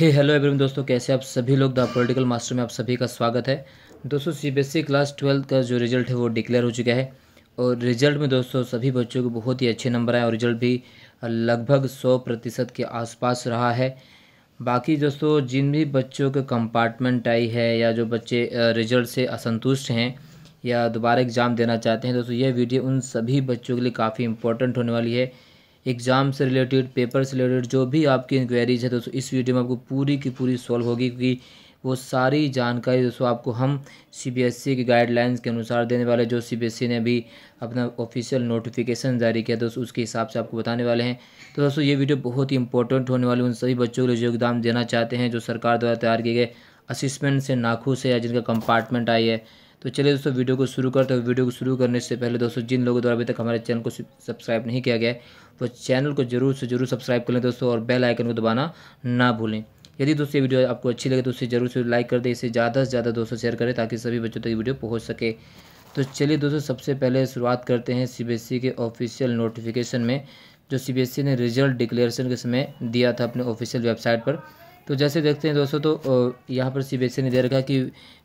हे hello everyone दोस्तों, कैसे आप सभी लोग? द पॉलिटिकल मास्टर में आप सभी का स्वागत है। दोस्तों सीबीएसई क्लास ट्वेल्थ का जो रिज़ल्ट है, वो डिक्लेयर हो चुका है। और रिज़ल्ट में, दोस्तों, सभी बच्चों को बहुत ही अच्छे नंबर आए। और रिज़ल्ट भी लगभग सौ प्रतिशत के आसपास रहा है। बाकी, दोस्तों, जिन भी बच्चों के कंपार्टमेंट आई है, या जो बच्चे रिज़ल्ट से असंतुष्ट हैं, या दोबारा एग्ज़ाम देना चाहते हैं, दोस्तों, यह वीडियो उन सभी बच्चों के लिए काफ़ी इंपॉर्टेंट होने वाली है। एग्ज़ाम से रिलेटेड, पेपर से रिलेटेड, जो भी आपकी इंक्वायरीज है दोस्तों इस वीडियो में आपको पूरी की पूरी सॉल्व होगी, क्योंकि वो सारी जानकारी दोस्तों आपको हम सीबीएसई की गाइडलाइंस के अनुसार देने वाले, जो सीबीएसई ने अभी अपना ऑफिशियल नोटिफिकेशन जारी किया, दोस्तों उसके हिसाब से आपको बताने वाले हैं। तो दोस्तों ये वीडियो बहुत ही इंपॉर्टेंट होने वाली उन सभी बच्चों के लिए योगदान देना चाहते हैं, जो सरकार द्वारा तैयार किए गए असिस्मेंट से नाखूस है या जिनका कंपार्टमेंट आई है तो चलिए दोस्तों, वीडियो को शुरू करते हैं। वीडियो को शुरू करने से पहले दोस्तों, जिन लोगों द्वारा अभी तक हमारे चैनल को सब्सक्राइब नहीं किया गया है तो चैनल को ज़रूर से ज़रूर सब्सक्राइब कर लें दोस्तों और बेल आइकन को दबाना ना भूलें। यदि दोस्तों ये वीडियो आपको अच्छी लगे तो उसे ज़रूर से लाइक कर दें, इसे ज़्यादा से ज़्यादा दोस्तों शेयर करें ताकि सभी बच्चों तक ये वीडियो पहुँच सके। तो चलिए दोस्तों, सबसे पहले शुरुआत करते हैं सीबीएसई के ऑफिशियल नोटिफिकेशन में, जो सीबीएसई ने रिज़ल्ट डिक्लेरेशन के समय दिया था अपने ऑफिशियल वेबसाइट पर। तो जैसे देखते हैं दोस्तों तो यहाँ पर सीबीएसई ने दे रखा कि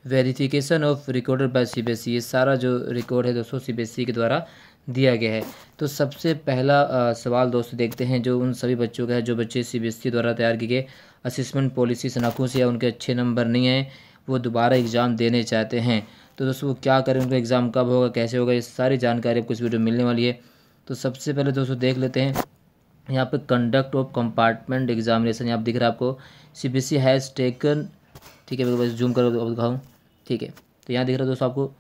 verification of recorder by C ये सारा जो रिकॉर्ड है दोस्तों सीबीएसई के द्वारा दिया गया है। तो सबसे पहला सवाल दोस्तों देखते हैं जो उन सभी बच्चों का है, जो बच्चे सी द्वारा तैयार किए गए असिसमेंट पॉलिसी से नाखुश या उनके अच्छे नंबर नहीं आए वो दोबारा एग्ज़ाम देने चाहते हैं। तो दोस्तों, वो क्या करें? उनका एग्ज़ाम कब होगा? कैसे होगा? ये सारी जानकारी आपको इस वीडियो में मिलने वाली है। तो सबसे पहले दोस्तों देख लेते हैं। यहाँ पे कंडक्ट ऑफ़ कंपार्टमेंट एग्जामिनेशन यहाँ दिख रहा है आपको। C B C has taken ठीक है बस जूम करो दिखाऊँ। ठीक है तो यहाँ दिख रहा है दोस्तों आपको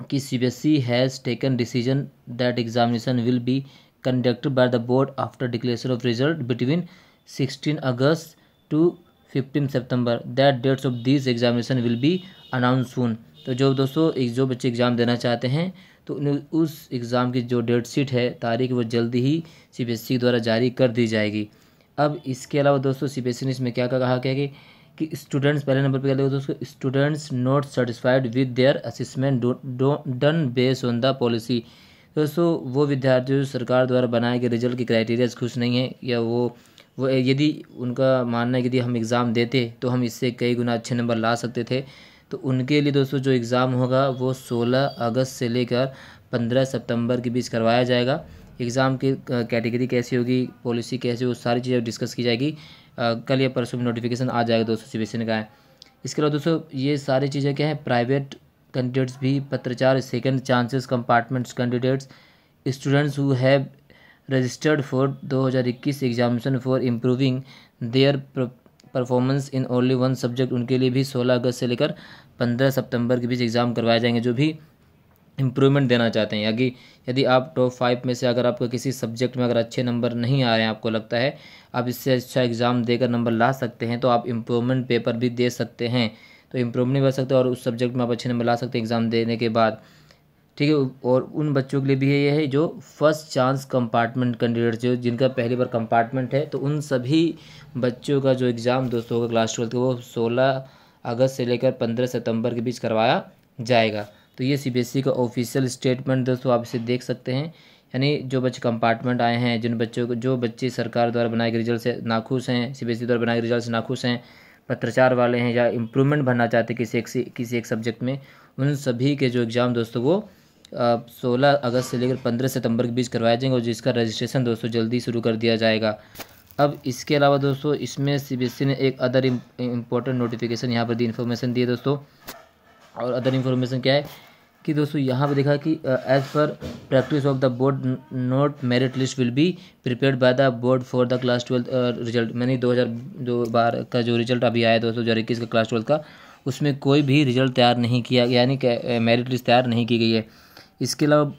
कि C B S E has taken decision that examination will be conducted by the board after declaration of result between sixteen August to fifteen September that dates of this examination will be announce soon तो जो दोस्तों, एक जो बच्चे exam देना चाहते हैं तो उस एग्ज़ाम की जो डेट शीट है, तारीख, वो जल्दी ही सी बी एस ई द्वारा जारी कर दी जाएगी। अब इसके अलावा दोस्तों सी बी एस ई ने इसमें क्या कहा क्या कि कि स्टूडेंट्स पहले नंबर पर क्या लिखो दोस्तों? Students not satisfied with their assessment done based on the policy दोस्तों, वो विद्यार्थी जो सरकार द्वारा बनाए गए रिज़ल्ट की क्राइटेरियाज खुश नहीं है, या वो वो यदि उनका मानना है कि यदि हम एग्ज़ाम देते तो हम इससे कई गुना अच्छे नंबर ला सकते थे। तो उनके लिए दोस्तों जो एग्ज़ाम होगा वो 16 अगस्त से लेकर 15 सितंबर के बीच करवाया जाएगा। एग्ज़ाम की कैटेगरी कैसी होगी पॉलिसी कैसी वो सारी चीज़ें डिस्कस की जाएगी। आ, कल या परसों में नोटिफिकेशन आ जाएगा दोस्तों सी ने कहा है इसके अलावा दोस्तों ये सारी चीज़ें क्या हैं प्राइवेट कैंडिडेट्स भी पत्रचार second chances compartments candidates students who have registered for 2021 examination for improving their performance in only one subject उनके लिए भी 16 अगस्त से लेकर 15 सितंबर के बीच एग्ज़ाम करवाए जाएँगे, जो भी इम्प्रूवमेंट देना चाहते हैं। यदि यदि आप टॉप फाइव में से अगर आपको किसी सब्जेक्ट में अगर अच्छे नंबर नहीं आ रहे हैं, आपको लगता है आप इससे अच्छा एग्ज़ाम देकर नंबर ला सकते हैं तो आप इम्प्रूवमेंट पेपर भी दे सकते हैं। तो इम्प्रूवमेंट भी कर सकते और उस सब्जेक्ट में आप अच्छे नंबर ला सकते हैं एग्ज़ाम देने के बाद। ठीक है, और उन बच्चों के लिए भी है ये है जो फ़र्स्ट चांस कंपार्टमेंट कैंडिडेट जो जिनका पहली बार कंपार्टमेंट है तो उन सभी बच्चों का जो एग्ज़ाम दोस्तों होगा क्लास ट्वेल्थ का, वो सोलह अगस्त से लेकर पंद्रह सितंबर के बीच करवाया जाएगा। तो ये सीबीएसई e का ऑफिशियल स्टेटमेंट दोस्तों आप इसे देख सकते हैं। यानी जो बच्चे कंपार्टमेंट आए हैं, जिन बच्चों को, जो बच्चे सरकार द्वारा बनाए गए रिज़ल्ट से नाखुश हैं सीबीएसई e द्वारा बनाए गए रिज़ल्ट से नाखुश हैं, पत्रचार वाले हैं या इम्प्रूवमेंट भरना चाहते हैं किसी एक किसी एक सब्जेक्ट में, उन सभी के जो एग्ज़ाम दोस्तों वो सोलह अगस्त से लेकर पंद्रह सितंबर के बीच करवाए जाएँगे और जिसका रजिस्ट्रेशन दोस्तों जल्दी शुरू कर दिया जाएगा। अब इसके अलावा दोस्तों, इसमें सी ने एक अदर इम्पोर्टेंट नोटिफिकेशन यहाँ पर दी इन्फॉर्मेशन दी है दोस्तों। और अदर इन्फॉर्मेशन क्या है कि दोस्तों, यहाँ पर देखा कि as per practice of the board not merit list will be prepared by the board for the class twelfth result मैंने दो हज़ार दो बार का जो रिज़ल्ट अभी आया दोस्तों हज़ार इक्कीस का क्लास ट्वेल्थ का, उसमें कोई भी रिज़ल्ट तैयार नहीं किया, यानी कि मेरिट लिस्ट तैयार नहीं की गई है। इसके अलावा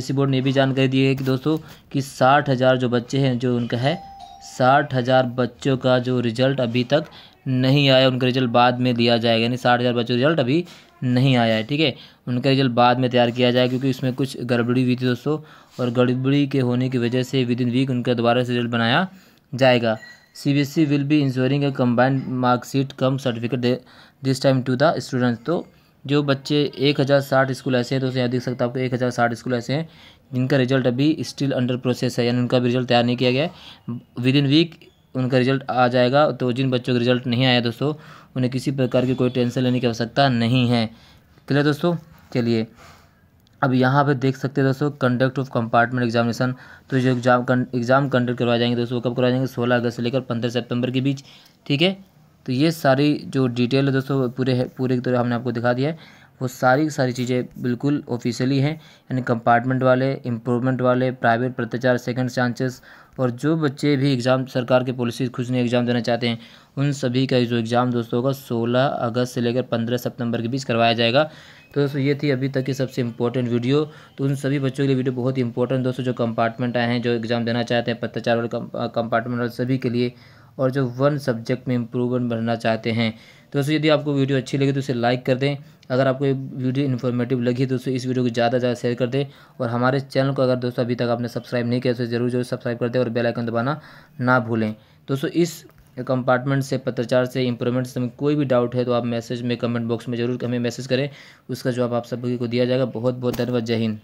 सी बोर्ड ने भी जानकारी दी है कि दोस्तों, कि साठ हज़ार जो बच्चे हैं, जो उनका है, साठ हज़ार बच्चों का जो रिज़ल्ट अभी तक नहीं आया, उनका रिज़ल्ट बाद में दिया जाएगा। यानी साठ हज़ार बच्चों का रिज़ल्ट अभी नहीं आया है, ठीक है? उनका रिज़ल्ट बाद में तैयार किया जाएगा, क्योंकि इसमें कुछ गड़बड़ी हुई थी दोस्तों, और गड़बड़ी के होने की वजह से विद इन वीक उनका दोबारा से रिज़ल्ट बनाया जाएगा। C B S E will be ensuring a combined marksheet cum certificate this time to the students तो जो बच्चे एक हज़ार साठ स्कूल ऐसे हैं तो यहाँ देख सकते हैं आपको, एक हज़ार साठ स्कूल ऐसे हैं, जिनका रिज़ल्ट अभी स्टिल अंडर प्रोसेस है, यानी उनका भी रिज़ल्ट तैयार नहीं किया गया है। विद इन वीक उनका रिज़ल्ट आ जाएगा तो जिन बच्चों का रिज़ल्ट नहीं आया दोस्तों, उन्हें किसी प्रकार की कोई टेंशन लेने की आवश्यकता नहीं है। क्लियर दोस्तों? चलिए, अब यहाँ पे देख सकते हैं दोस्तों कंडक्ट ऑफ़ कंपार्टमेंट एग्जामिनेशन तो जो एग्ज़ाम एग्ज़ाम कंडक्ट करवाए जाएँगे दोस्तों कब करवाए जाएँगे? सोलह अगस्त से लेकर पंद्रह सितंबर के बीच, ठीक है? तो ये सारी जो डिटेल है दोस्तों पूरे पूरे की तरह हमने आपको दिखा दिया है। वो सारी सारी चीज़ें बिल्कुल ऑफिशियली हैं, यानी कंपार्टमेंट वाले इम्प्रूवमेंट वाले प्राइवेट प्रत्याचार सेकंड चांसेस और जो बच्चे भी एग्ज़ाम सरकार के पॉलिसी खुश नहीं एग्ज़ाम देना चाहते हैं, उन सभी का जो एग्ज़ाम दोस्तों होगा, सोलह अगस्त से लेकर पंद्रह सितंबर के बीच करवाया जाएगा। तो दोस्तों, ये थी अभी तक की सबसे इंपॉर्टेंट वीडियो तो उन सभी बच्चों के लिए वीडियो बहुत ही इंपॉर्टेंट दोस्तों, जो कंपार्टमेंट आए हैं, जो एग्ज़ाम देना चाहते हैं पत्ताचार वाले कंपार्टमेंट वाले सभी के लिए। और जो वन सब्जेक्ट में इम्प्रूवमेंट बनना चाहते हैं। तो दोस्तों, यदि आपको वीडियो अच्छी लगी तो उसे लाइक कर दें। अगर आपको ये वीडियो इन्फॉर्मेटिव लगी तो दोस्तों इस वीडियो को ज़्यादा से ज़्यादा शेयर कर दें। और हमारे चैनल को अगर दोस्तों अभी तक आपने सब्सक्राइब नहीं किया तो ज़रूर ज़रूर सब्सक्राइब कर दें और बेल आइकन दबाना ना भूलें। दोस्तों, इस कंपार्टमेंट से, पत्रचार से इंप्रूवमेंट से कोई भी डाउट है तो आप मैसेज में कमेंट बॉक्स में ज़रूर हमें मैसेज करें। उसका जवाब आप सभी को दिया जाएगा। बहुत बहुत धन्यवाद। जय हिंद।